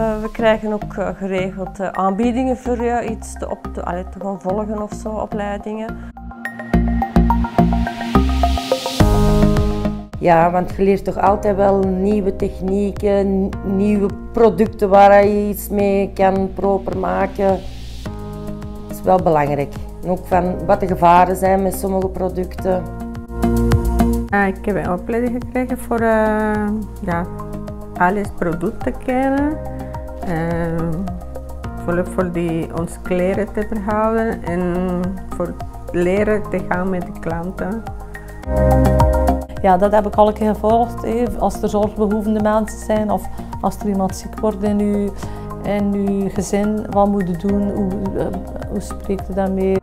Uh, we krijgen ook uh, geregeld uh, aanbiedingen voor iets te, op te, allee, te gaan volgen of zo, opleidingen. Ja, want je leert toch altijd wel nieuwe technieken, nieuwe producten waar je iets mee kan proper maken. Dat is wel belangrijk. En ook van wat de gevaren zijn met sommige producten. ik heb een opleiding gekregen voor ja, alles producten kennen. Voor, voor die ons kleren te behouden en voor leren te gaan met de klanten. Ja, dat heb ik al een keer gevolgd. Als er zorgbehoevende mensen zijn of als er iemand ziek wordt in uw, in uw gezin, wat moet je doen? Hoe, hoe spreekt je daarmee?